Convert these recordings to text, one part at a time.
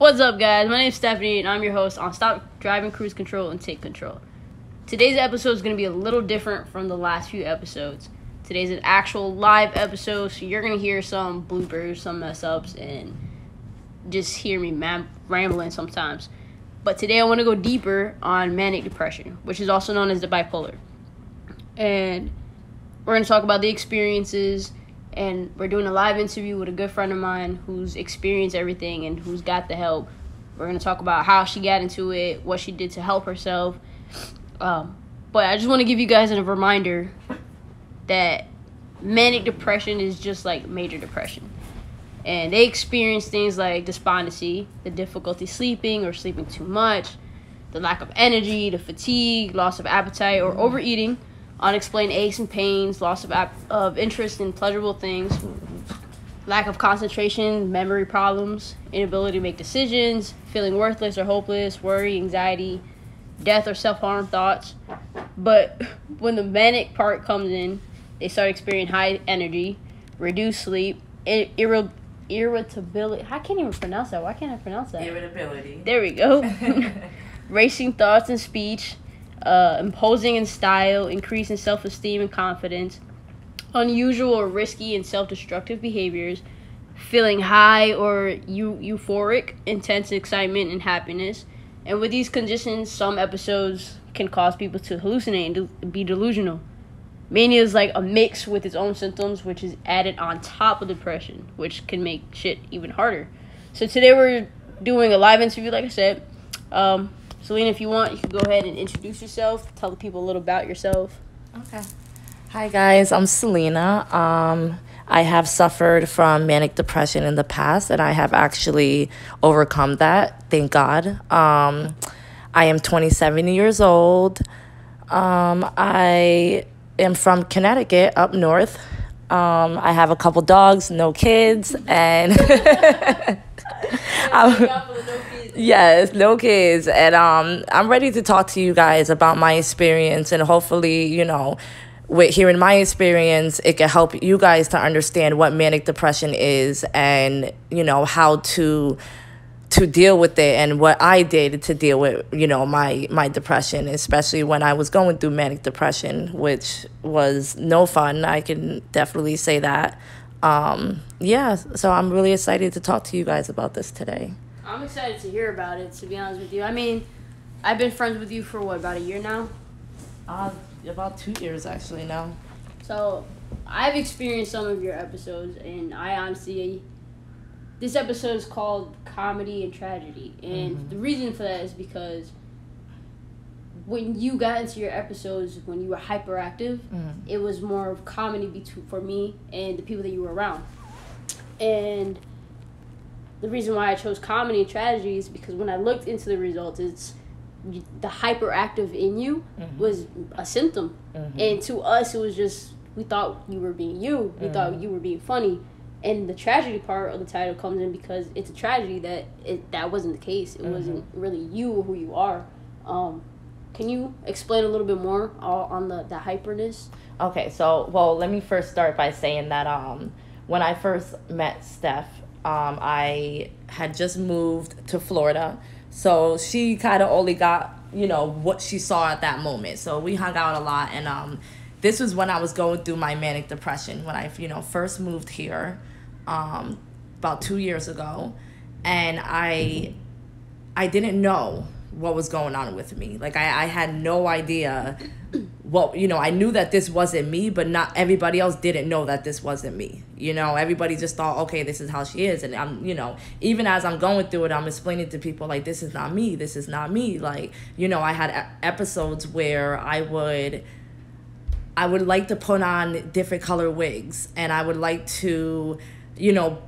What's up, guys? My name is Stephanie, and I'm your host on Stop Driving Cruise Control and Take Control. Today's episode is going to be a little different from the last few episodes. Today's an actual live episode, so you're going to hear some bloopers, some mess ups, and just hear me mam- rambling sometimes. But today I want to go deeper on manic depression, which is also known as the bipolar. And we're going to talk about the experiences, and we're doing a live interview with a good friend of mine who's experienced everything and who's got the help. We're going to talk about how she got into it, what she did to help herself. Um, but I just want to give you guys a reminder that manic depression is just like major depression. And they experience things like despondency, the difficulty sleeping or sleeping too much, the lack of energy, the fatigue, loss of appetite or overeating, unexplained aches and pains, loss of, ap- of interest in pleasurable things, lack of concentration, memory problems, inability to make decisions, feeling worthless or hopeless, worry, anxiety, death or self harm thoughts. But when the manic part comes in, they start experiencing high energy, reduced sleep, ir- irritability. I can't even pronounce that. Why can't I pronounce that? Irritability. There we go. Racing thoughts and speech, uh, imposing in style, increase in self esteem and confidence, unusual or risky and self destructive behaviors, feeling high or eu- euphoric, intense excitement and happiness. And with these conditions, some episodes can cause people to hallucinate and de- be delusional. Mania is like a mix with its own symptoms, which is added on top of depression, which can make shit even harder. So today we're doing a live interview, like I said. Um, Selena, if you want, you can go ahead and introduce yourself. Tell the people a little about yourself. Okay. Hi guys, I'm Selena. Um, I have suffered from manic depression in the past, and I have actually overcome that. Thank God. Um, I am 27 years old. Um, I am from Connecticut, up north. Um, I have a couple dogs, no kids, and Yes, no kids. And um I'm ready to talk to you guys about my experience and hopefully, you know, with hearing my experience, it can help you guys to understand what manic depression is and, you know, how to to deal with it and what I did to deal with, you know, my my depression, especially when I was going through manic depression, which was no fun. I can definitely say that. Um yeah, so I'm really excited to talk to you guys about this today. I'm excited to hear about it, to be honest with you. I mean, I've been friends with you for what, about a year now? Uh, about two years actually now. So, I've experienced some of your episodes, and I honestly. This episode is called Comedy and Tragedy. And the reason for that is because when you got into your episodes, when you were hyperactive, it was more of comedy between, for me and the people that you were around. And the reason why I chose comedy and tragedy is because when I looked into the results, it's the hyperactive in you was a symptom, and to us, it was just we thought you were being you. We thought you were being funny, and the tragedy part of the title comes in because it's a tragedy that it that wasn't the case. It wasn't really you or who you are. Um, can you explain a little bit more all on the the hyperness? Okay, so well, let me first start by saying that um, when I first met Steph, um, I had just moved to Florida, so she kind of only got you know what she saw at that moment. So we hung out a lot, and um, this was when I was going through my manic depression when I you know first moved here, um, about two years ago, and I I didn't know what was going on with me. Like I, I had no idea what you know, I knew that this wasn't me, but not everybody else didn't know that this wasn't me. You know, everybody just thought, okay, this is how she is. And I'm, you know, even as I'm going through it, I'm explaining to people like this is not me, this is not me. Like, you know, I had episodes where I would I would like to put on different color wigs and I would like to, you know,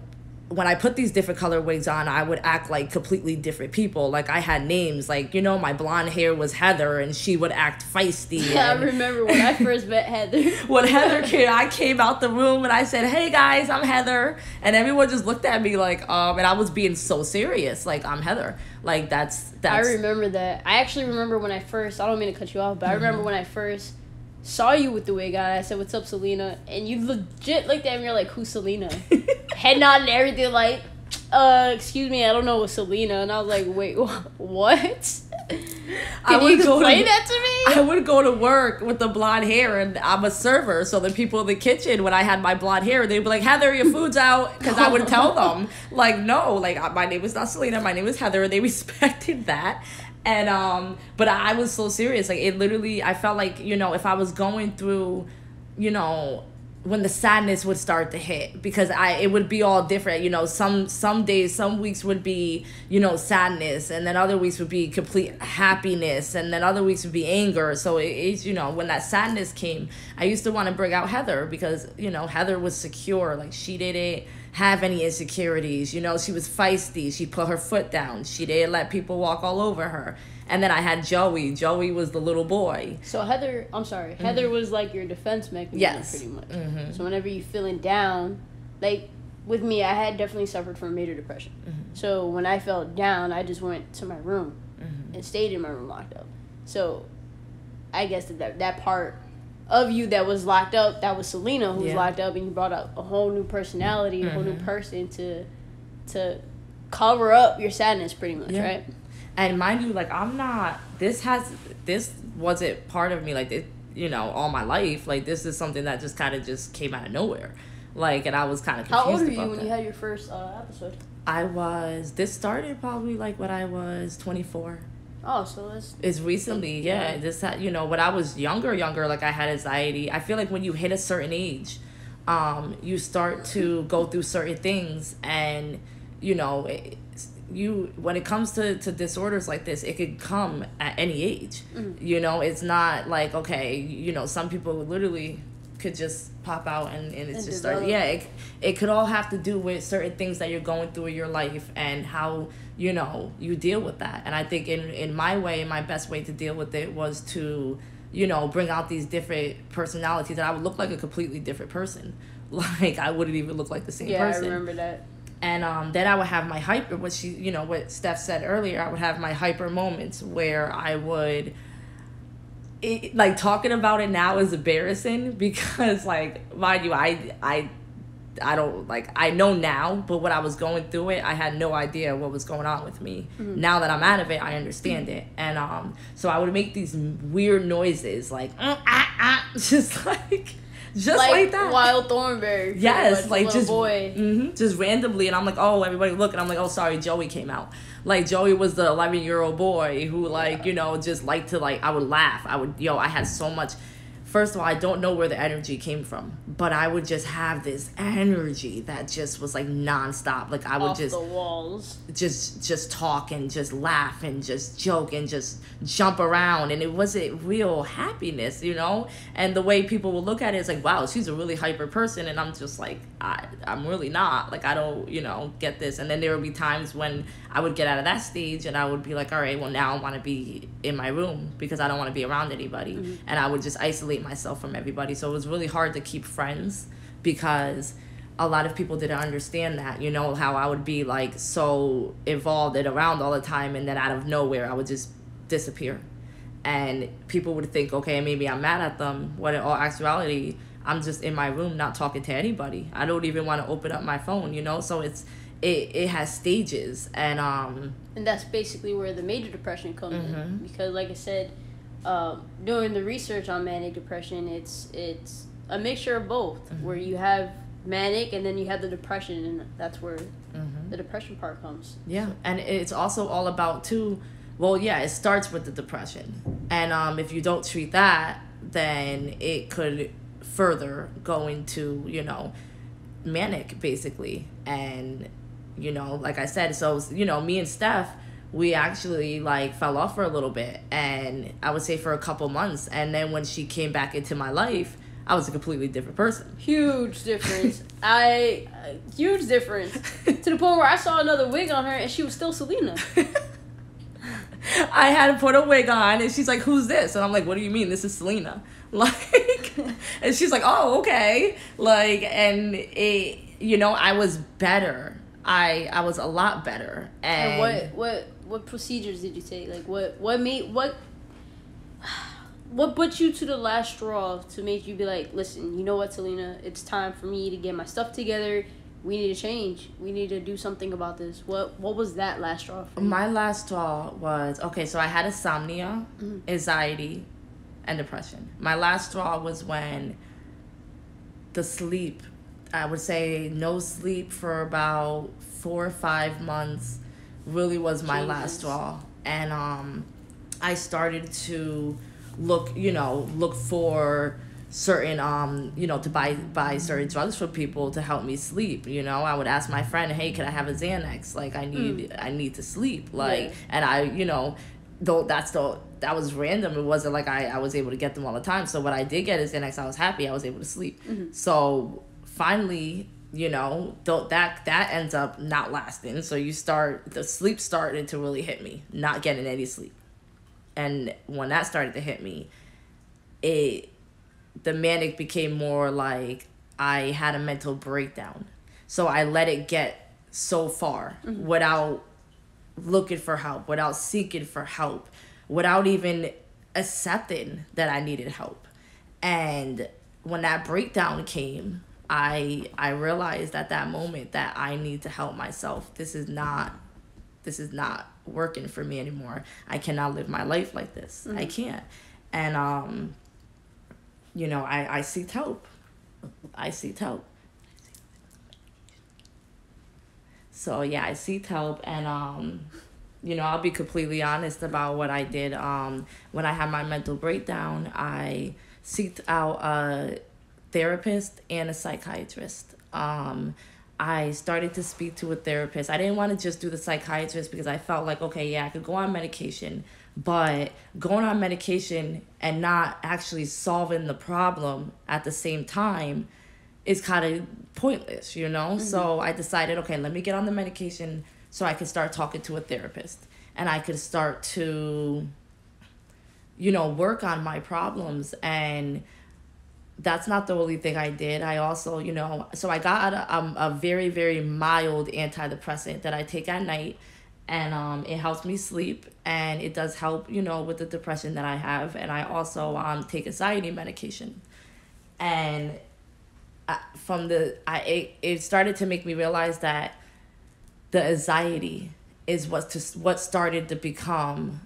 when I put these different color wigs on, I would act like completely different people. Like I had names, like you know, my blonde hair was Heather, and she would act feisty. I remember when I first met Heather. when Heather came, I came out the room and I said, "Hey guys, I'm Heather," and everyone just looked at me like, um, and I was being so serious, like I'm Heather, like that's that's. I remember that. I actually remember when I first. I don't mean to cut you off, but I remember when I first saw you with the wig on. I said, "What's up, Selena?" And you legit looked at me. You're like, "Who's Selena?" Head nod and everything. Like, uh, excuse me, I don't know what Selena, and I was like, wait, what? I Can would you go to- explain that to me? I would go to work with the blonde hair, and I'm a server. So the people in the kitchen, when I had my blonde hair, they'd be like, "Heather, your food's out," because I would tell them, like, "No, like my name is not Selena, my name is Heather." And they respected that, and um, but I was so serious. Like it literally, I felt like you know, if I was going through, you know, when the sadness would start to hit because I it would be all different. You know, some some days, some weeks would be you know sadness, and then other weeks would be complete happiness, and then other weeks would be anger. So it, it's you know when that sadness came, I used to want to bring out Heather because you know Heather was secure, like she didn't have any insecurities. You know, she was feisty. She put her foot down. She didn't let people walk all over her. And then I had Joey. Joey was the little boy. So Heather, I'm sorry, mm-hmm. Heather was like your defense mechanism, Yes. pretty much. Mhm. So whenever you feeling down, like with me, I had definitely suffered from major depression. Mm-hmm. So when I felt down, I just went to my room mm-hmm. and stayed in my room locked up. So I guess that that, that part of you that was locked up, that was Selena who was Yeah. locked up, and you brought up a whole new personality, a whole new person to to cover up your sadness, pretty much, Yeah. right? and mind you like i'm not this has this wasn't part of me like it you know all my life like this is something that just kind of just came out of nowhere like and i was kind of How confused old were you when that. you had your first uh, episode? i was this started probably like when i was 24 Oh, so it's it's recently yeah this had you know when i was younger younger like i had anxiety. I feel like when you hit a certain age um you start to go through certain things and you know it, you when it comes to, to disorders like this it could come at any age. You know it's not like okay you know some people literally could just pop out and, and it's And just start yeah it, it could all have to do with certain things that you're going through in your life and how you know you deal with that and i think in in my way my best way to deal with it was to you know bring out these different personalities that i would look like a completely different person like i wouldn't even look like the same yeah, person I remember that. and um, then I would have my hyper, what she, you know, what Steph said earlier. I would have my hyper moments where I would, it, like talking about it now is embarrassing because, like, mind you, I, I, I don't like I know now, but when I was going through it, I had no idea what was going on with me. Now that I'm out of it, I understand it, and um, so I would make these weird noises like mm, ah ah, just like, just like, like, that. Wild Thornberry. Yes, much, like just boy. mhm, just randomly, and I'm like, oh, everybody look, and I'm like, oh, sorry, Joey came out. Like Joey was the 11 year old boy who, like, you know, just liked to like. I would laugh. I would, yo, I had so much. First of all, I don't know where the energy came from, but I would just have this energy that just was like nonstop. Like I would off just the walls. just just talk and just laugh and just joke and just jump around. And it wasn't real happiness you know? And the way people will look at it is like wow she's a really hyper person. And i'm just like I, i'm really not. Like i don't you know get this. And then there would be times when i would get out of that stage and i would be like all right well now i want to be in my room because i don't want to be around anybody. Mm-hmm. And i would just isolate myself from everybody. So it was really hard to keep friends because a lot of people didn't understand that you know how i would be like so involved and around all the time and then out of nowhere i would just disappear. And people would think okay maybe i'm mad at them when in all actuality i'm just in my room not talking to anybody. I don't even want to open up my phone you know? So it's it, it has stages and um And that's basically where the major depression comes in. Mhm. Because, like I said, um, doing the research on manic depression, it's it's a mixture of both, Mm-hmm. where you have manic and then you have the depression, and that's where mhm. the depression part comes. Yeah, and it's also all about too. Well, yeah, it starts with the depression, and um, if you don't treat that, then it could further go into you know manic basically, and you know, like I said, so you know, me and Steph, we actually like fell off for a little bit, and I would say for a couple months, and then when she came back into my life, I was a completely different person. Huge difference. I uh, huge difference to the point where I saw another wig on her and she was still Selena. I had to put a wig on, and she's like, "Who's this?" And I'm like, "What do you mean? This is Selena." Like, and she's like, "Oh, okay." Like, and it, you know, I was better. I I was a lot better. And, And what what what procedures did you take? Like what what made what what put you to the last straw to make you be like, listen, you know what, Selena, it's time for me to get my stuff together we need to change. We need to do something about this. What what was that last straw? My last straw was okay, so I had insomnia, mm-hmm. anxiety, and depression. My last straw was when the sleep, I would say no sleep for about four or five months really was my last Jesus. straw. And um I started to look, you know, look for certain um you know to buy buy certain drugs for people to help me sleep you know? I would ask my friend hey could i have a xanax? Like i need i need to sleep. Like Yeah. and i you know though that's the that was random. It wasn't like i i was able to get them all the time. So what i did get is xanax i was happy i was able to sleep. So finally you know though that that ends up not lasting so you start the sleep started to really hit me not getting any sleep and when that started to hit me it the manic became more like I had a mental breakdown. So I let it get so far mm-hmm. without looking for help, without seeking for help, without even accepting that I needed help. And when that breakdown came, I I realized at that moment that I need to help myself. This is not this is not working for me anymore. I cannot live my life like this. I can't. And um you know, I, I seeked help. I seeked help. So yeah, I seeked help and um you know, I'll be completely honest about what I did. Um when I had my mental breakdown, I seeked out a therapist and a psychiatrist. Um I started to speak to a therapist. I didn't want to just do the psychiatrist because I felt like, okay, yeah, I could go on medication, but going on medication and not actually solving the problem at the same time is kind of pointless, you know? So I decided, okay, let me get on the medication so I could start talking to a therapist and I could start to, you know, work on my problems and that's not the only thing I did. I also, you know, so I got a, um, a very, very mild antidepressant that I take at night, and um, it helps me sleep, and it does help, you know, with the depression that I have. And I also um, take anxiety medication, and I, from the I it, it started to make me realize that the anxiety is what to what started to become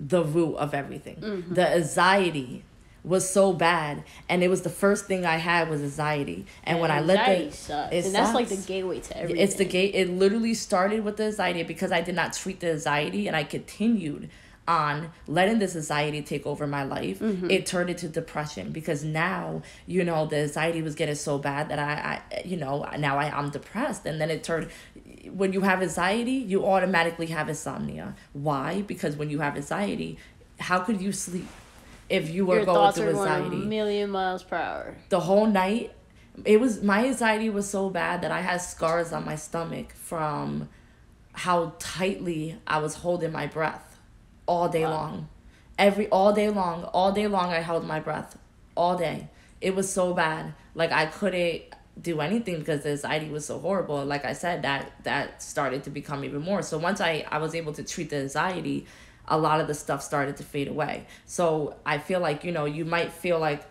the root of everything. The anxiety was so bad, and it was the first thing I had was anxiety. And when I let the sucks. it and that's like the gateway to everything. It's the gate. It literally started with the anxiety because I did not treat the anxiety, and I continued on letting this anxiety take over my life. Mm-hmm. It turned into depression because now you know the anxiety was getting so bad that I, I you know, now I I'm depressed, and then it turned. When you have anxiety, you automatically have insomnia. Why? Because when you have anxiety, how could you sleep if you were Your going through are going a million miles per hour. the whole night it was my anxiety was so bad that i had scars on my stomach from how tightly i was holding my breath all day Wow. long. Every all day long all day long i held my breath all day. It was so bad. Like i couldn't do anything because the anxiety was so horrible. Like i said that that started to become even more. So once i i was able to treat the anxiety a lot of the stuff started to fade away. So i feel like you know you might feel like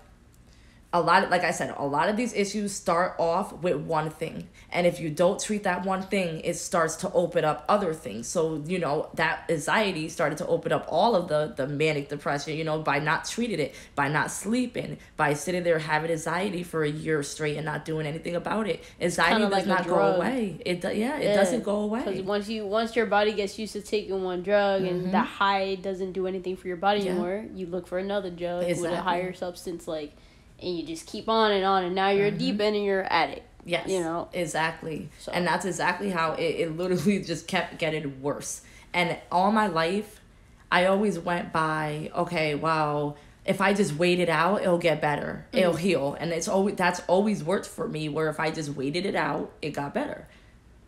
a lot of, like I said, a lot of these issues start off with one thing. And if you don't treat that one thing, it starts to open up other things. So, you know, that anxiety started to open up all of the the manic depression, you know, by not treating it, by not sleeping, by sitting there having anxiety for a year straight and not doing anything about it. Anxiety does like not go away. It do, yeah, it doesn't go away. Because once you once your body gets used to taking one drug and the high doesn't do anything for your body Mm-hmm. Yeah. anymore, you look for another drug with a higher substance, like, and you just keep on and on, and now you're Mm-hmm. deep in and you're at it. Yes. You know? Exactly. So- And that's exactly how it, it literally just kept getting worse. And all my life, I always went by, okay, well, if I just wait it out, it'll get better. It'll heal. And it's always that's always worked for me where if I just waited it out, it got better.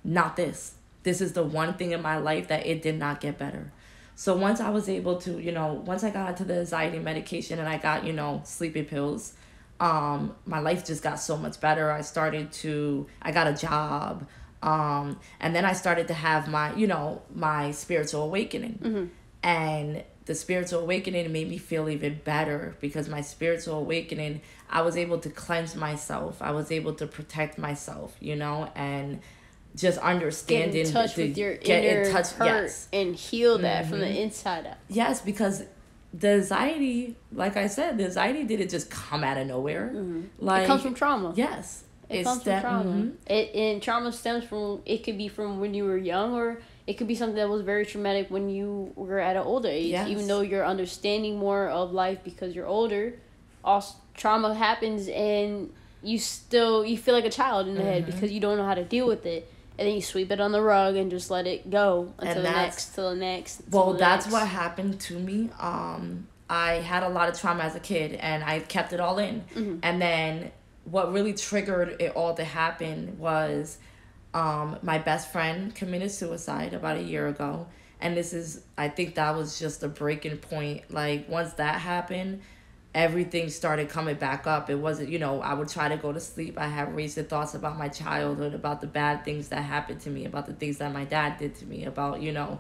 Not this. This is the one thing in my life that it did not get better. So once I was able to, you know, once I got to the anxiety medication and I got, you know, sleeping pills, um, my life just got so much better. I started to, I got a job, um, and then I started to have my, you know, my spiritual awakening, and the spiritual awakening made me feel even better because my spiritual awakening, I was able to cleanse myself. I was able to protect myself, you know, and just understanding get in touch with your get inner in touch, hurt yes. and heal that from Mhm. the inside out. Yes, because the anxiety, like I said, the anxiety didn't just come out of nowhere. Like it comes from trauma. yes, It comes from trauma. mhm. It and trauma stems from it could be from when you were young or it could be something that was very traumatic when you were at an older age. Yes. Even though you're understanding more of life because you're older, also trauma happens and you still you feel like a child in the head Mm-hmm. because you don't know how to deal with it. And then you sweep it on the rug and just let it go until the next, till the next. Well, the that's next. what happened to me. Um, I had a lot of trauma as a kid, and I kept it all in. Mm-hmm. And then, what really triggered it all to happen was, um, my best friend committed suicide about a year ago, and this is, I think that was just a breaking point. Like once that happened, everything started coming back up. It wasn't, you know, I would try to go to sleep. I had racing thoughts about my childhood, about the bad things that happened to me, about the things that my dad did to me, about, you know,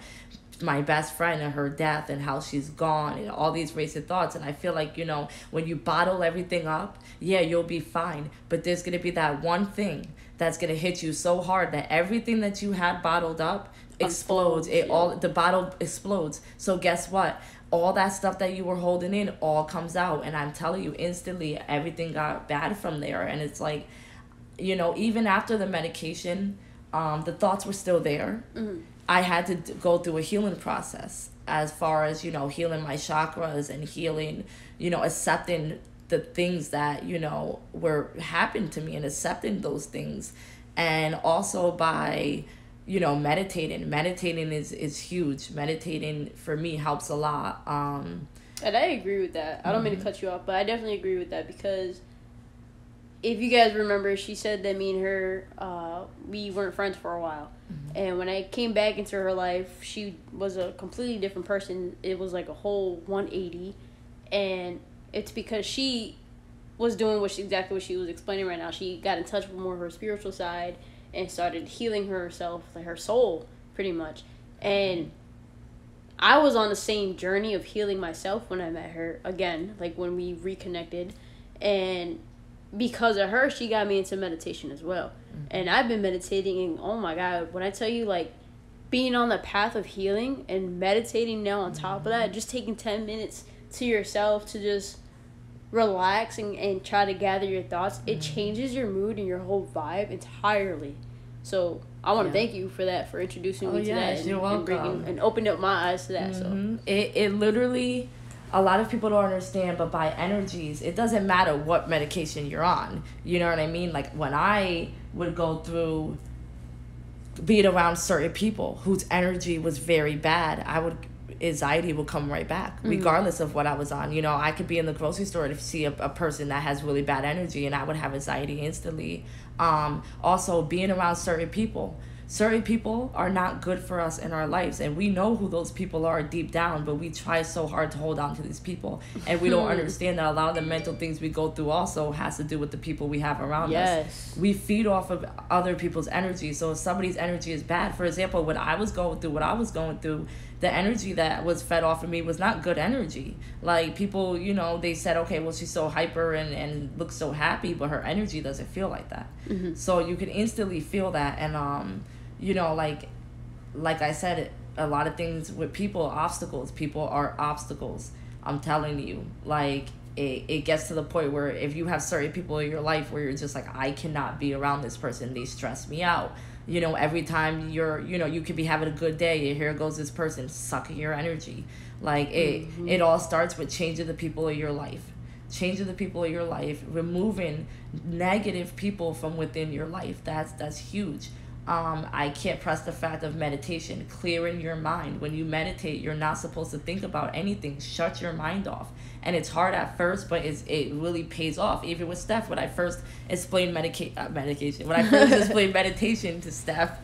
my best friend and her death and how she's gone and all these racing thoughts. And I feel like, you know, when you bottle everything up, yeah, you'll be fine. But there's going to be that one thing that's going to hit you so hard that everything that you had bottled up explodes. It yeah. all, the bottle explodes. So guess what? All that stuff that you were holding in all comes out. And I'm telling you, instantly, everything got bad from there. And it's like, you know, even after the medication, um, the thoughts were still there. I had to d- go through a healing process as far as, you know, healing my chakras and healing, you know, accepting the things that, you know, were happened to me and accepting those things. And also by, you know, meditating. Meditating is, is huge. Meditating for me helps a lot. Um, And I agree with that. I don't Mm-hmm. mean to cut you off, but I definitely agree with that because if you guys remember, she said that me and her, uh, we weren't friends for a while. Mm-hmm. And when I came back into her life, she was a completely different person. It was like a whole 180. And it's because she was doing what she, exactly what she was explaining right now. She got in touch with more of her spiritual side and started healing herself, like her soul, pretty much. And I was on the same journey of healing myself when I met her again, like when we reconnected. And because of her, she got me into meditation as well. Mm-hmm. And I've been meditating, and oh my God, when I tell you, like, being on the path of healing and meditating now on top of that, mm-hmm. just taking 10 minutes to yourself to just relax and, and try to gather your thoughts, it changes your mood and your whole vibe entirely. So I want to Yeah. thank you for that, for introducing Oh, me to yes, that and, you're and, welcome. and opened up my eyes to that. So Mhm. It it literally a lot of people don't understand, but by energies, it doesn't matter what medication you're on. You know what I mean? Like when I would go through being around certain people whose energy was very bad, I would anxiety will come right back regardless of what I was on. You know, I could be in the grocery store to see a, a person that has really bad energy and I would have anxiety instantly. Um, also being around certain people. Certain people are not good for us in our lives and we know who those people are deep down, but we try so hard to hold on to these people and we don't understand that a lot of the mental things we go through also has to do with the people we have around us Yes. we feed off of other people's energy. So if somebody's energy is bad, for example, when I was going through what I was going through, the energy that was fed off of me was not good energy. Like people, you know, they said, okay, well, she's so hyper and, and looks so happy, but her energy doesn't feel like that. So you can instantly feel that. And, um, you know, like, like I said, a lot of things with people, obstacles, people are obstacles. I'm telling you, like, it, it gets to the point where if you have certain people in your life where you're just like, I cannot be around this person, they stress me out. You know, every time you're, you know, you could be having a good day, and here goes this person sucking your energy. Like, it, mm-hmm. it all starts with changing the people in your life changing the people in your life removing negative people from within your life. That's that's huge um, I can't press the fact of meditation, clearing your mind. When you meditate, you're not supposed to think about anything. Shut your mind off. And it's hard at first, but it's, it really pays off. Even with Steph, when I first explained medica- uh, medication, when I first explained meditation to Steph,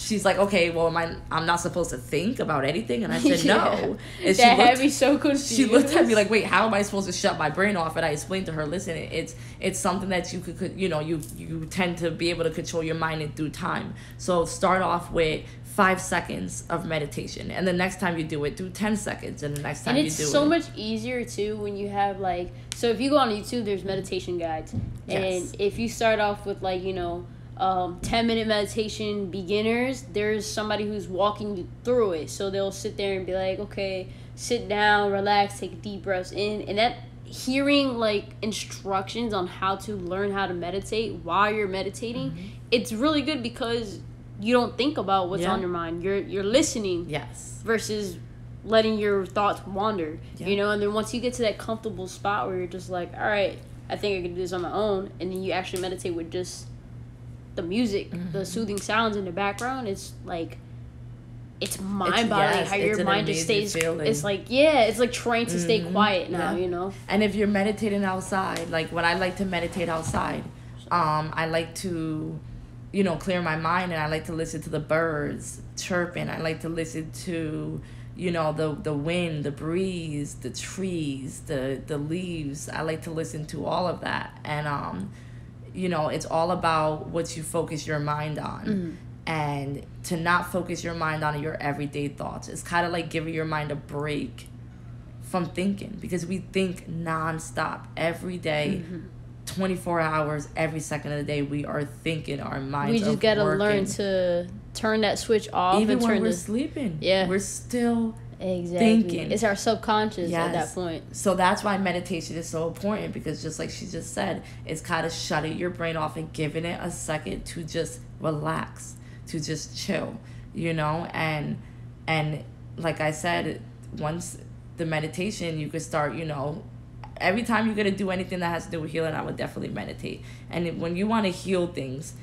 she's like, okay, well, am I, I'm not supposed to think about anything? And I said, no. And she that looked- had me so confused. she looked at me like, "Wait, how am I supposed to shut my brain off?" And I explained to her, "Listen, it's it's something that you could, could you know, you you tend to be able to control your mind in due time. So start off with five seconds of meditation and the next time you do it do 10 seconds and the next time and it's you do so it much easier too when you have like so if you go on youtube there's meditation guides Yes. and if you start off with like you know um, 10 minute meditation beginners there's somebody who's walking you through it so they'll sit there and be like okay sit down relax take deep breaths in and that hearing like instructions on how to learn how to meditate while you're meditating Mm-hmm. it's really good because you don't think about what's Yeah. on your mind you're you're listening yes versus letting your thoughts wander Yeah. you know and then once you get to that comfortable spot where you're just like all right i think i can do this on my own and then you actually meditate with just the music Mm-hmm. the soothing sounds in the background it's like it's mind boggling yes, how your mind just stays feeling. it's like yeah it's like trying to stay Mhm. quiet now Yeah. you know And if you're meditating outside, like when I like to meditate outside, um, I like to, you know, clear my mind and I like to listen to the birds chirping. I like to listen to, you know, the the wind, the breeze, the trees, the the leaves. I like to listen to all of that. And um, you know, it's all about what you focus your mind on. And to not focus your mind on your everyday thoughts. It's kind of like giving your mind a break from thinking because we think nonstop every day, Mm-hmm. 24 hours every second of the day we are thinking our minds we just gotta learn to turn that switch off even when we're the sleeping Yeah. we're still exactly. Thinking. it's our subconscious at that point. So that's why meditation is so important because just like she just said it's kind of shutting your brain off and giving it a second to just relax to just chill you know? And and like i said once the meditation you could start you know every time you're gonna do anything that has to do with healing i would definitely meditate. And when you want to heal things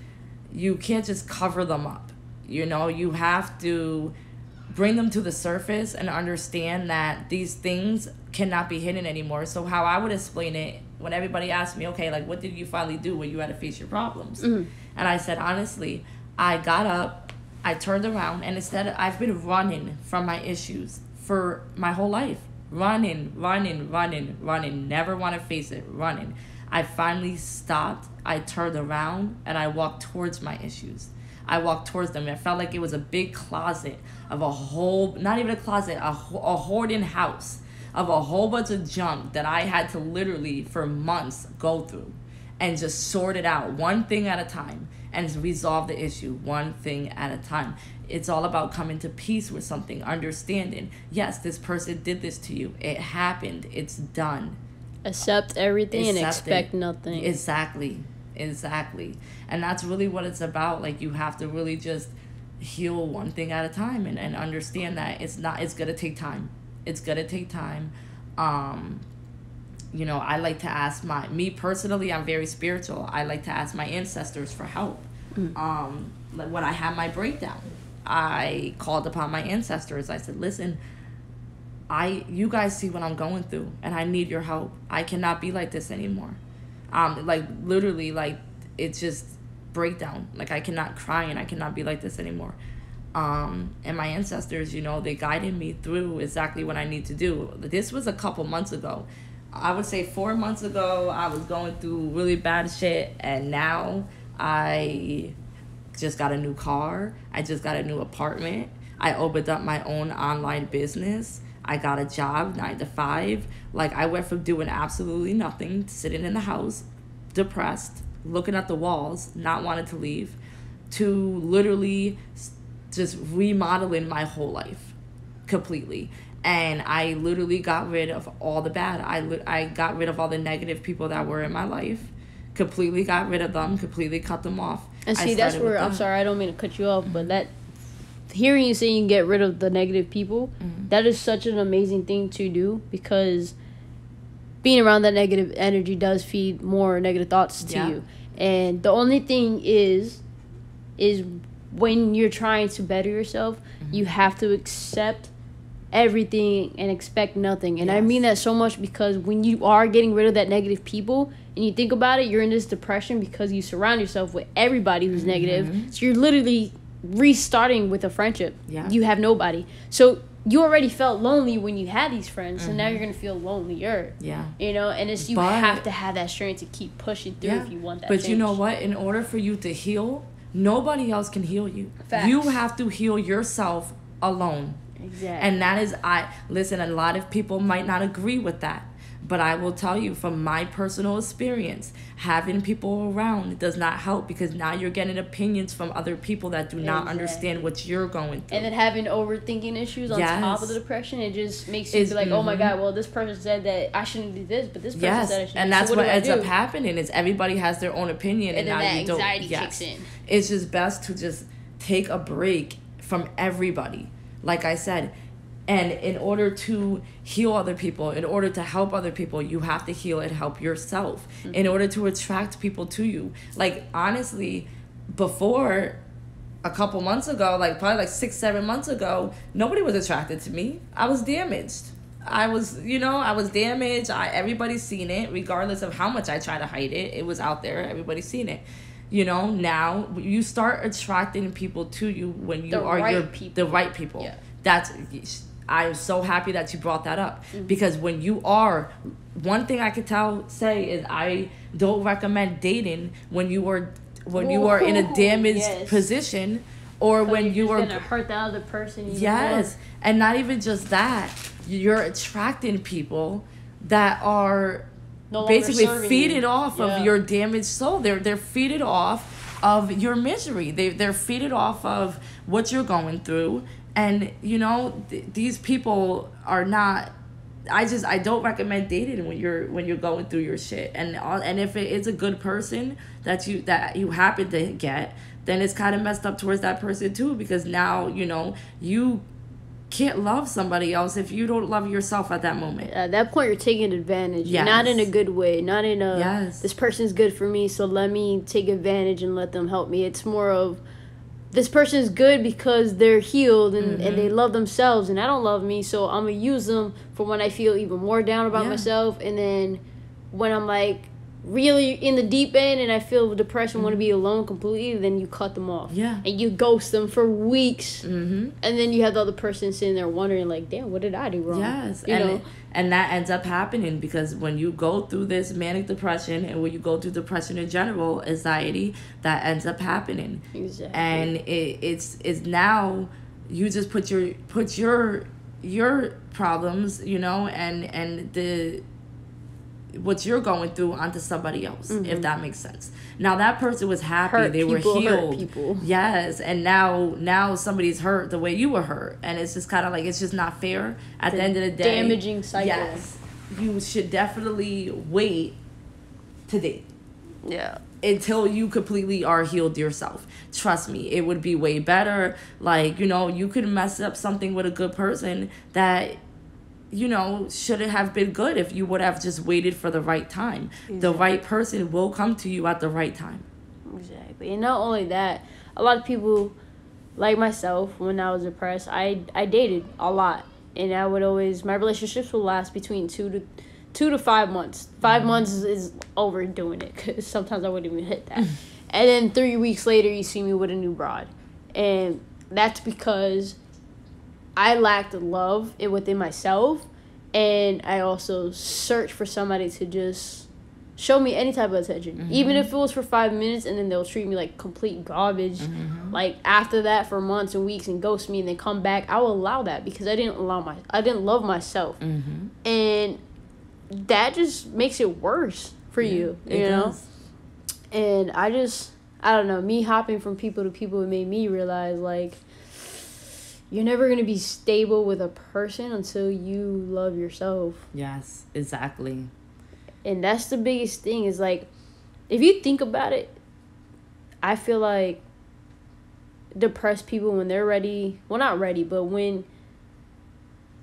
you can't just cover them up you know? You have to bring them to the surface and understand that these things cannot be hidden anymore. So how I would explain it when everybody asked me, okay, like what did you finally do when you had to face your problems? Mm-hmm. And I said, honestly, I got up, I turned around, and instead I've been running from my issues for my whole life. Running, running, running, running. Never want to face it, running. I finally stopped, I turned around, and I walked towards my issues. I walked towards them. It felt like it was a big closet of a whole, not even a closet, a, a hoarding house of a whole bunch of junk that I had to literally for months go through and just sort it out one thing at a time and resolve the issue one thing at a time. It's all about coming to peace with something, understanding, yes, this person did this to you. It happened. It's done. accept everything and expect it. nothing Exactly. Exactly. And that's really what it's about. Like you have to really just heal one thing at a time and, and understand that it's not it's gonna take time. It's gonna take time. Um you know, I like to ask my me personally, I'm very spiritual. I like to ask my ancestors for help. Um like when I had my breakdown, I called upon my ancestors. I said, "Listen, I you guys see what I'm going through and I need your help. I cannot be like this anymore. Um like literally like it's just breakdown. Like I cannot cry and I cannot be like this anymore. Um and my ancestors, you know, they guided me through exactly what I need to do. This was a couple months ago. I would say 4 months ago I was going through really bad shit and now I just got a new car. I just got a new apartment. I opened up my own online business. I got a job, nine to five. Like, I went from doing absolutely nothing, sitting in the house, depressed, looking at the walls, not wanting to leave, to literally just remodeling my whole life completely. And I literally got rid of all the bad. I, li- I got rid of all the negative people that were in my life. Completely got rid of them, completely cut them off. And see, that's where I'm sorry, I don't mean to cut you off, but that hearing you say you can get rid of the negative people, Mm-hmm. that is such an amazing thing to do because being around that negative energy does feed more negative thoughts to Yeah. you. And the only thing is, is when you're trying to better yourself, Mm-hmm. you have to accept everything and expect nothing. And I mean that so much because when you are getting rid of that negative people and you think about it, you're in this depression because you surround yourself with everybody who's negative. So you're literally restarting with a friendship. Yeah. You have nobody. So you already felt lonely when you had these friends, so now mm-hmm. you're gonna feel lonelier. Yeah. You know, and it's you But- have to have that strength to keep pushing through if you want that. But you know what? In order for you to heal, nobody else can heal you. Facts. You have to heal yourself alone. Exactly. And that is I listen, a lot of people might not agree with that. But I will tell you from my personal experience, having people around does not help because now you're getting opinions from other people that do not Exactly. understand what you're going through. and then having overthinking issues on top of the depression, it just makes you Is- be like, oh my mhm. god, well this person said that I shouldn't do this, but this person yes, said I should. and that's so what, what, ends up happening is everybody has their own opinion, And and, now that you don't. anxiety yes. in. It's just best to just take a break from everybody. Like I said, and in order to heal other people, in order to help other people, you have to heal and help yourself. Mm-hmm. In order to attract people to you, like honestly, before a couple months ago, like probably like six, seven months ago, nobody was attracted to me. I was damaged. I was, you know, I was damaged. I everybody's seen it, regardless of how much I try to hide it. It was out there. Everybody's seen it. You know, now you start attracting people to you when you The are right your people. the right people. Yeah. That's I'm so happy that you brought that up Mm-hmm. because when you are one thing I could tell say is I don't recommend dating when you are when you are in a damaged yes. position or when you are gonna hurt the other person. Yes, and not even just that. You're attracting people that are No basically feeded you. off Yeah. of your damaged soul. They're they're feeded off of your misery. They they're feeded off of what you're going through, and you know th- these people are not. I just I don't recommend dating when you're when you're going through your shit and all, and if it is a good person that you that you happen to get then it's kind of messed up towards that person too because now you know you can't love somebody else if you don't love yourself at that moment At that point, you're taking advantage. Yes. Not in a good way. Not in a Yes. this person's good for me, so let me take advantage and let them help me. It's more of this person is good because they're healed and, and Mm-hmm. they love themselves, and I don't love me, so I'm gonna use them for when I feel even more down about Yeah. myself, and then when I'm like really in the deep end and I feel depressed and want to be alone completely, then you cut them off. Mm-hmm. Yeah. And you ghost them for weeks. mm-hmm And then you have the other person sitting there wondering, like, damn, what did I do wrong? yes You and know? and that ends up happening because when you go through this manic depression and when you go through depression in general anxiety that ends up happening Exactly. and it, it's it's now you just put your put your your problems you know and and the what you're going through onto somebody else if that makes sense now that person was happy Mm-hmm. Hurt they were people hurt healed people. yes and now now somebody's hurt the way you were hurt and it's just kind of like it's just not fair at the, a end of the day damaging cycle. yes you should definitely wait to date yeah. until you completely are healed yourself. Trust me, it would be way better. Like, you know, you could mess up something with a good person that, you know, should it have been good if you would have just waited for the right time. The right person will come to you at the right time. Exactly. And not only that, a lot of people like myself when I was depressed, I I dated a lot. And I would always my relationships would last between 2 to 2 to 5 months. 5 mm-hmm. months is, is overdoing it cuz sometimes I wouldn't even hit that. and then 3 weeks later you see me with a new broad. And that's because I lacked love within myself and I also searched for somebody to just show me any type of attention, even if it was for five minutes, and then they'll treat me like complete garbage. Like after that, for months and weeks, and ghost me, and then come back. I will allow that because I didn't allow my, I didn't love myself, Mm-hmm. and that just makes it worse for you. You know, and I just, I don't know. Me hopping from people to people, it made me realize like. You're never gonna be stable with a person until you love yourself. Yes, exactly. and that's the biggest thing is like if you think about it i feel like depressed people when they're ready well not ready but when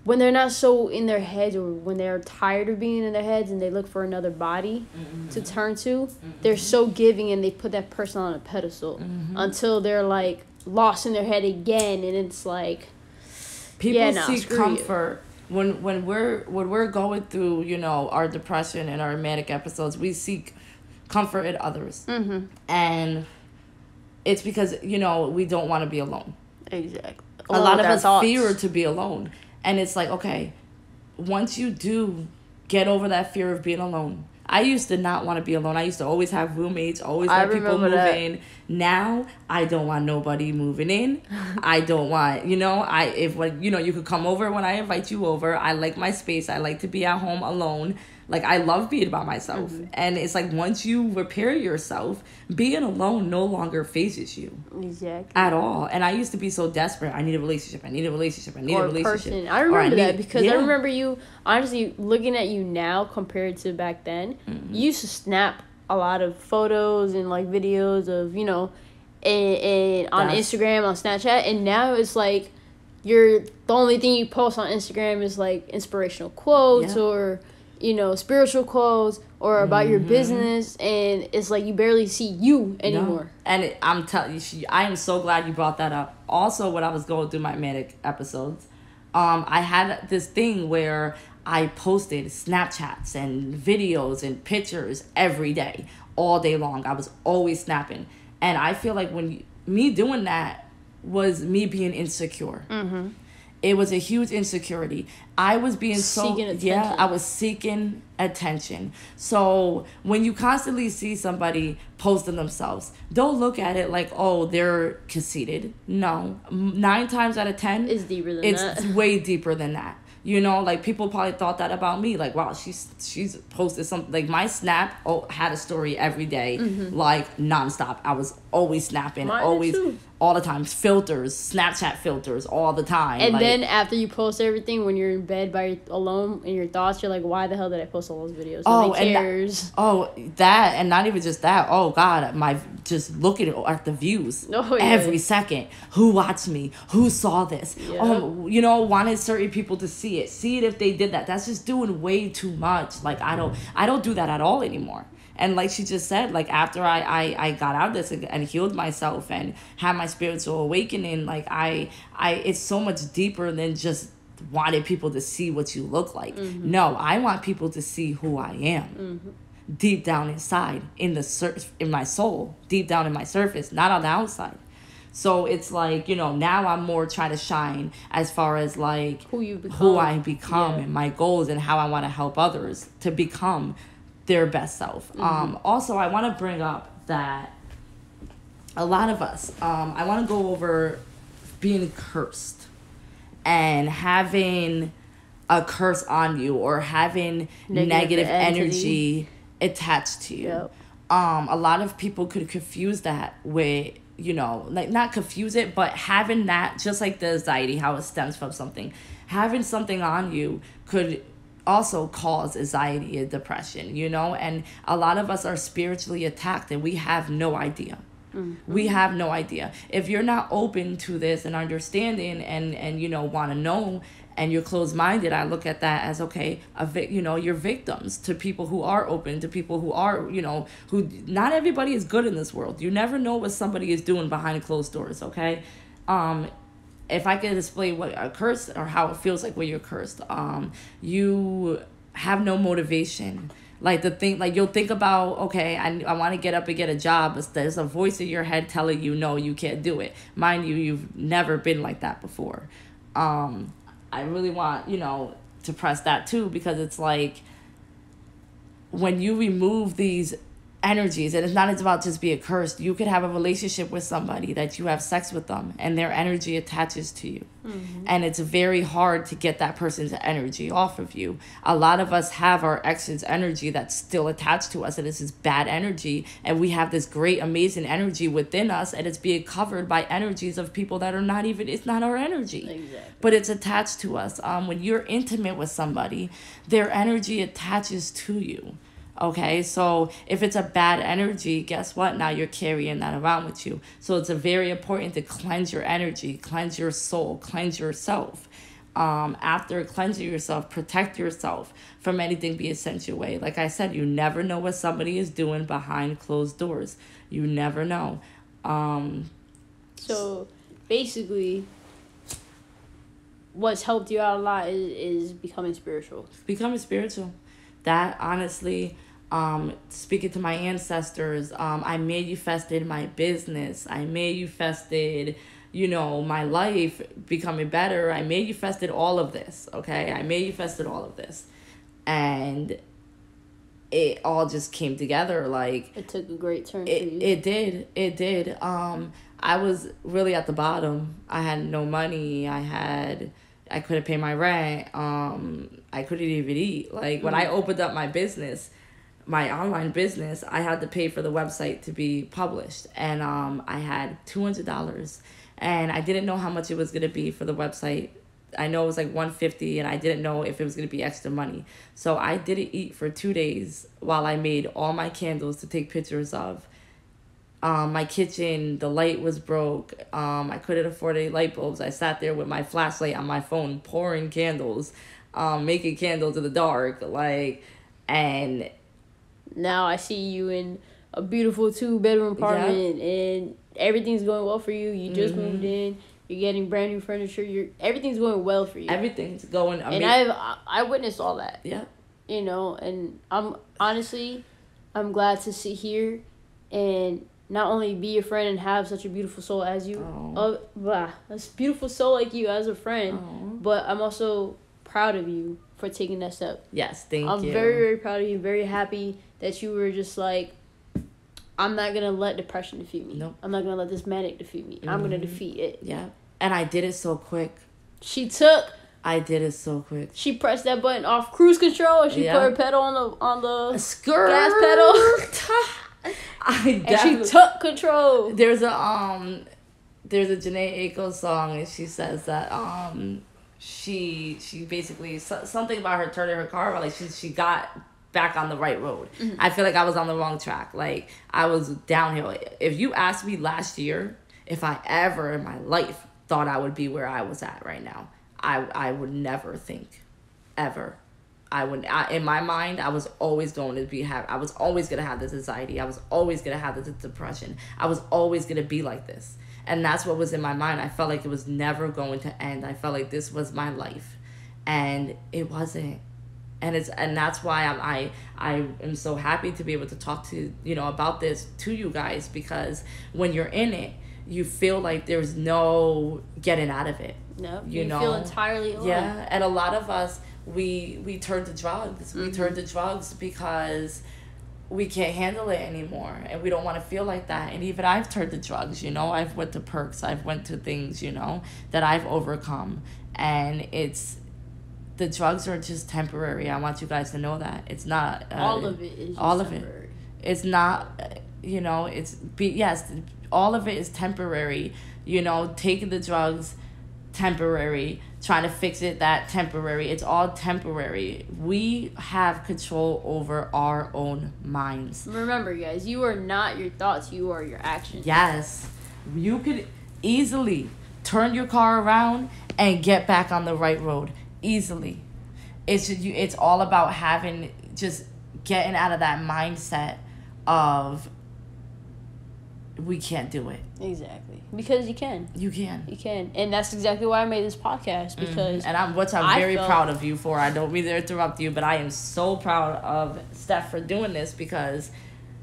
when they're not so in their heads or when they're tired of being in their heads and they look for another body to mm-hmm. turn to mm-hmm. they're so giving and they put that person on a pedestal mm-hmm. until they're like lost in their head again and it's like people Yeah, no, seek screw you. comfort. When when we're when we're going through you know our depression and our manic episodes we seek comfort in others. Mm-hmm. And it's because you know we don't want to be alone. Exactly a lot of us fear to be alone. And it's like okay once you do get over that fear of being alone I used to not want to be alone. I used to always have roommates, always I let people move that. in. Now I don't want nobody moving in. I don't want, you know, I if like you know you could come over when I invite you over. I like my space. I like to be at home alone. Like I love being by myself. Mm-hmm. And it's like once you repair yourself, being alone no longer fazes you Exactly. at all. And I used to be so desperate. I need a relationship. I need a relationship. I need or a relationship. person. I remember that need- because I remember you honestly looking at you now compared to back then. Mm-hmm. You used to snap a lot of photos and like videos of you know, and, and on That's- Instagram on Snapchat, and now it's like you're the only thing you post on Instagram is like inspirational quotes Yeah. or you know spiritual quotes or about your business, and it's like you barely see you anymore. No. And it, I'm telling you, she, I am so glad you brought that up. Also, when I was going through my manic episodes, um, I had this thing where I posted Snapchats and videos and pictures every day, all day long. I was always snapping, and I feel like when you, me doing that was me being insecure. Mm-hmm. It was a huge insecurity. I was being so Seeking yeah. I was seeking attention. So when you constantly see somebody posting themselves, don't look at it like, oh, they're conceited. No, nine times out of ten, It's deeper than it's that. way deeper than that. You know, like people probably thought that about me. Like, wow, she's she's posted something. Like my snap oh, had a story every day, like nonstop. I was always snapping, Mm-hmm. Mine always too. All the time. Filters, Snapchat filters, all the time. And like, then after you post everything, when you're in bed by your, alone in your thoughts, you're like, "Why the hell did I post all those videos? Oh, Nobody and that- Oh, that and not even just that. Oh God, my just looking at the views Oh, yeah. every second. Who watched me? Who saw this? Yeah. Oh, you know, wanted certain people to see it. See it if they did that. That's just doing way too much. Like I don't, I don't do that at all anymore. And like she just said, like after I I, I got out of this and, and healed myself and had my spiritual awakening, like I I it's so much deeper than just wanted people to see what you look like. Mm-hmm. No, I want people to see who I am mm-hmm. deep down inside in the sur- in my soul deep down in my surface not on the outside so it's like you know now i'm more trying to shine as far as like Who you become. who i become Yeah. and my goals and how i want to help others to become their best self um also i want to bring up that a lot of us um i want to go over being cursed and having a curse on you or having Negative negative, energy attached to you. Yep. Um, a lot of people could confuse that with, you know, like not confuse it, but having that, just like the anxiety, how it stems from something, having something on you could also cause anxiety and depression, you know, and a lot of us are spiritually attacked and we have no idea. We have no idea. If you're not open to this and understanding and and you know want to know and you're closed-minded i look at that as okay a vic, you know you're victims to people who are open to people who are you know who not everybody is good in this world. You never know what somebody is doing behind closed doors okay? Um if I could display what a curse or how it feels like when you're cursed, um, you have no motivation. Like the thing, like you'll think about, okay, I, I want to get up and get a job, but there's a voice in your head telling you, no, you can't do it. Mind you, you've never been like that before. Um, I really want, you know, to press that too because it's like when you remove these energies and it's not about just being cursed you could have a relationship with somebody that you have sex with them and their energy attaches to you and it's very hard to get that person's energy off of you a lot of us have our ex's energy that's still attached to us and it's this bad energy and we have this great amazing energy within us and it's being covered by energies of people that are not even it's not our energy Exactly. but it's attached to us. Um, when you're intimate with somebody, their energy attaches to you. Okay, so if it's a bad energy, guess what? Now you're carrying that around with you. So it's a very important to cleanse your energy, cleanse your soul, cleanse yourself. Um, after cleansing yourself, protect yourself from anything being sent your way. Like I said, you never know what somebody is doing behind closed doors. You never know. Um, So basically, what's helped you out a lot is, is becoming spiritual. becoming spiritual that honestly um speaking to my ancestors um i manifested my business. I manifested you know my life becoming better. I manifested all of this okay? I manifested all of this. And it all just came together like It took a great turn it, for you. it did it did. Um i was really at the bottom. I had no money. I had i couldn't pay my rent. Um i couldn't even eat. Like when i opened up my business my online business i had to pay for the website to be published and um i had $200 and i didn't know how much it was going to be for the website I know it was like 150 and I didn't know if it was going to be extra money. So I didn't eat for 2 days while I made all my candles to take pictures of. Um, my kitchen, the light was broke. Um, I couldn't afford any light bulbs. I sat there with my flashlight on my phone pouring candles, um, making candles in the dark, like and now I see you in a beautiful two bedroom apartment and everything's going well for you. You just Mhm. moved in. You're getting brand new furniture. You're everything's going well for you. everything's going and. I've I- I witnessed all that. yeah. you know and i'm honestly i'm glad to sit here and not only be your friend and have such a beautiful soul as you Oh. uh, blah, a beautiful soul like you as a friend Oh. but i'm also proud of you for taking that step Yes, thank you. i'm very very proud of you very happy that you were just like i'm not gonna let depression defeat me Nope. i'm not gonna let this manic defeat me i'm gonna Mhm. defeat it yeah. And I did it so quick. she took I did it so quick. she pressed that button off cruise control and she Yeah. put her pedal on the on the skirt gas pedal I and she took control. there's a um there's a Jhené Aiko song and she says that um she she basically so, something about her turning her car around like she she got back on the right road. Mm-hmm. I feel like I was on the wrong track. Like I was downhill. If you asked me last year if I ever in my life thought I would be where I was at right now, I I would never think ever. I would I, in my mind I was always going to be have I was always going to have this anxiety. I was always going to have this depression. I was always going to be like this. And that's what was in my mind. I felt like it was never going to end. I felt like this was my life. And it wasn't. And it's and that's why I'm, I I am so happy to be able to talk to you know about this to you guys because when you're in it you feel like there's no getting out of it No, You you, know, feel entirely alone. yeah, and a lot of us we we turn to drugs. We Mm-hmm. turn to drugs because we can't handle it anymore and we don't want to feel like that and even i've turned to drugs you know i've went to perks i've went to things you know that i've overcome and it's the drugs are just temporary. I want you guys to know that. It's not uh, all of it is all of it. it's not uh, you know it's be yes all of it is temporary. You know taking the drugs temporary trying to fix it that temporary. It's all temporary. We have control over our own minds. Remember, guys, you are not your thoughts. You are your actions. yes. You could easily turn your car around and get back on the right road easily it's just you it's all about having just getting out of that mindset of we can't do it Exactly. Because you can. you can You can. And that's exactly why I made this podcast. Mm-hmm. Because and I'm which I'm I very felt- proud of you for. I don't mean to interrupt you, but I am so proud of Steph for doing this because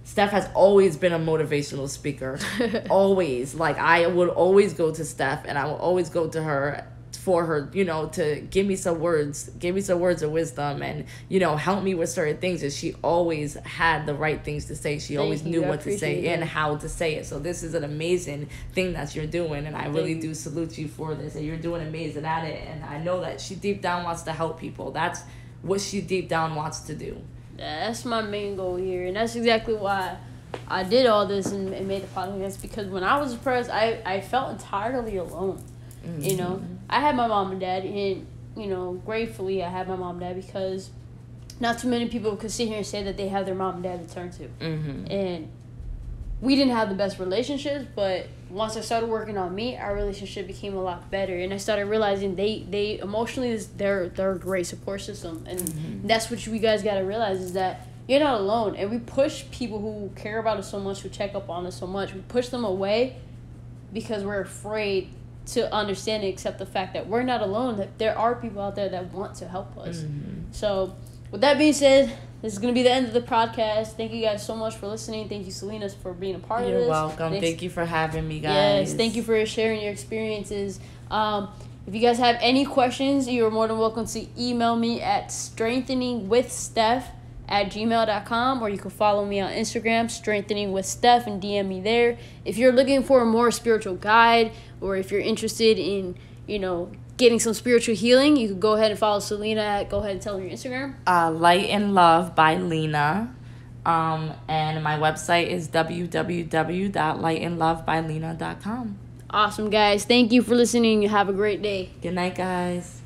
Steph has always been a motivational speaker. always. Like I would always go to Steph and I will always go to her for her, you know, to give me some words, give me some words of wisdom and, you know, help me with certain things. And she always had the right things to say. She always you. knew I what to say appreciate and how to say it. So this is an amazing thing that you're doing and I really you. do salute you for this and you're doing amazing at it and I know that she deep down wants to help people. That's what she deep down wants to do. that's my main goal here. And that's exactly why I did all this and, and made the podcast. Because when I was depressed, I, I felt entirely alone. You know, Mm-hmm. I had my mom and dad, and you know, gratefully I had my mom and dad because not too many people could sit here and say that they have their mom and dad to turn to. Mm-hmm. And we didn't have the best relationships, but once I started working on me, our relationship became a lot better, and I started realizing they they emotionally is they're they're a great support system, and that's what you guys got to realize is that you're not alone, and we push people who care about us so much, who check up on us so much, we push them away because we're afraid to understand and accept the fact that we're not alone. That there are people out there that want to help us. Mm-hmm. So, with that being said, this is gonna be the end of the podcast. Thank you guys so much for listening. Thank you, Selena, for being a part of this. You're welcome. Next- Thank you for having me, guys. Yes, thank you for sharing your experiences. Um, if you guys have any questions, you are more than welcome to email me at strengtheningwithsteph at gmail.com or you can follow me on Instagram, strengthening with Steph, and DM me there. If you're looking for a more spiritual guide or if you're interested in, you know, getting some spiritual healing, you can go ahead and follow Selena at, go ahead and tell her your Instagram. Uh, Light and Love by Lena. Um, and my website is www.lightandlovebylena.com. Awesome, guys. Thank you for listening. Have a great day. Good night, guys.